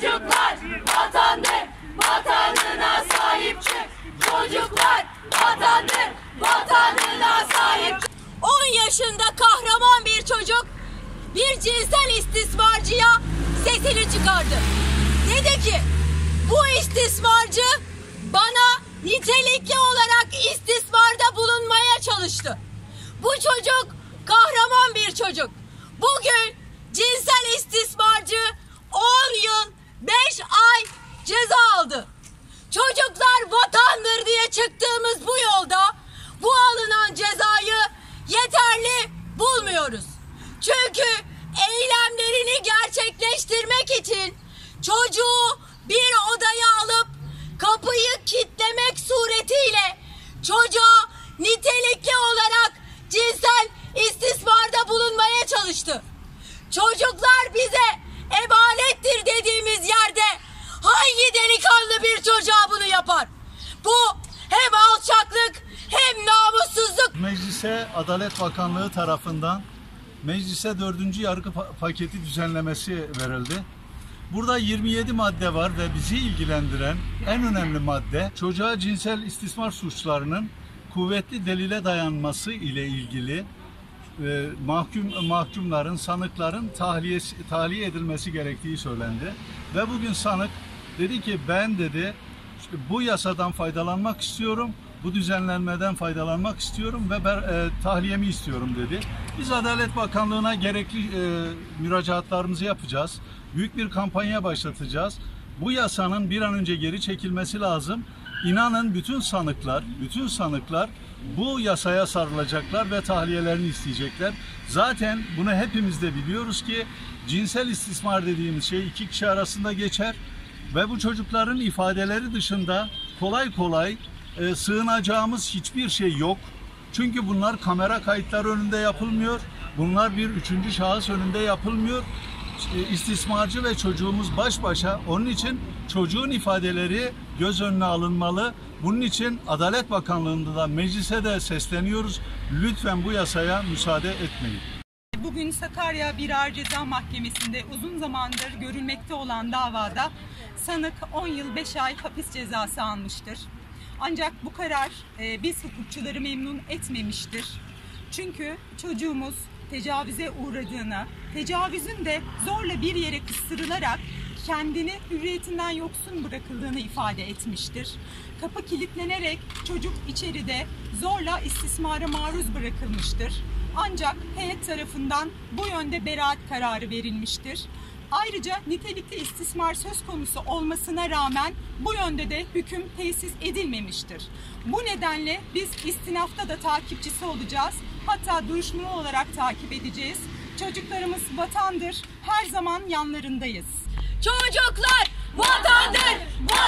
Çocuklar vatandır, vatanına sahip çık. Çocuklar vatandır, vatanına sahip çık. 10 yaşında kahraman bir çocuk bir cinsel istismarcıya sesini çıkardı. Dedi ki bu istismarcı bana nitelikli olarak istismarda bulunmaya çalıştı. Bu çocuk kahraman bir çocuk. Bugün cinsel istismarcı 10 yıl 5 ay ceza aldı. Çocuklar vatandır çocuğu bir odaya alıp kapıyı kitlemek suretiyle çocuğa nitelikli olarak cinsel istismarda bulunmaya çalıştı. Çocuklar bize emanettir dediğimiz yerde hangi delikanlı bir çocuğa bunu yapar? Bu hem alçaklık hem namussuzluk. Meclise Adalet Bakanlığı tarafından meclise dördüncü yargı pa- paketi düzenlemesi verildi. Burada 27 madde var ve bizi ilgilendiren en önemli madde çocuğa cinsel istismar suçlarının kuvvetli delile dayanması ile ilgili e, mahkum mahkumların, sanıkların tahliye tahliye edilmesi gerektiği söylendi. Ve bugün sanık dedi ki ben dedi bu yasadan faydalanmak istiyorum, bu düzenlenmeden faydalanmak istiyorum ve ben, e, tahliyemi istiyorum dedi. Biz Adalet Bakanlığı'na gerekli e, müracaatlarımızı yapacağız. Büyük bir kampanya başlatacağız. Bu yasanın bir an önce geri çekilmesi lazım. İnanın bütün sanıklar, bütün sanıklar bu yasaya sarılacaklar ve tahliyelerini isteyecekler. Zaten bunu hepimiz de biliyoruz ki cinsel istismar dediğimiz şey iki kişi arasında geçer ve bu çocukların ifadeleri dışında kolay kolay e, sığınacağımız hiçbir şey yok. Çünkü bunlar kamera kayıtları önünde yapılmıyor. Bunlar bir üçüncü şahıs önünde yapılmıyor. E, istismarcı ve çocuğumuz baş başa. Onun için çocuğun ifadeleri göz önüne alınmalı. Bunun için Adalet Bakanlığı'nda da meclise de sesleniyoruz. Lütfen bu yasaya müsaade etmeyin. Bugün Sakarya Bir Ağır Ceza Mahkemesi'nde uzun zamandır görülmekte olan davada sanık 10 yıl 5 ay hapis cezası almıştır. Ancak bu karar e, biz hukukçuları memnun etmemiştir. Çünkü çocuğumuz tecavüze uğradığını, tecavüzün de zorla bir yere kıstırılarak kendini hürriyetinden yoksun bırakıldığını ifade etmiştir. Kapı kilitlenerek çocuk içeride zorla istismara maruz bırakılmıştır. Ancak heyet tarafından bu yönde beraat kararı verilmiştir. Ayrıca nitelikli istismar söz konusu olmasına rağmen bu yönde de hüküm tesis edilmemiştir. Bu nedenle biz istinafta da takipçisi olacağız. Hatta duruşma olarak takip edeceğiz. Çocuklarımız vatandır. Her zaman yanlarındayız. Çocuklar vatandır, vatanına